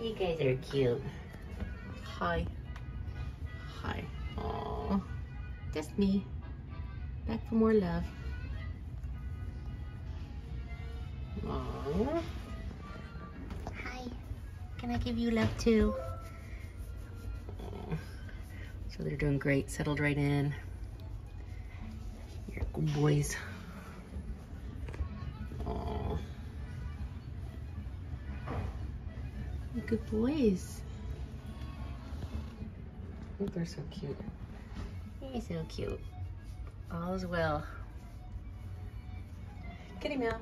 You guys are cute. Hi. Hi. Aww. Just me. Back for more love. Aww. Hi. Can I give you love too? So they're doing great. Settled right in. You're good boys. Good boys. Oh, they're so cute. He's so cute. All is well. Kitty meow.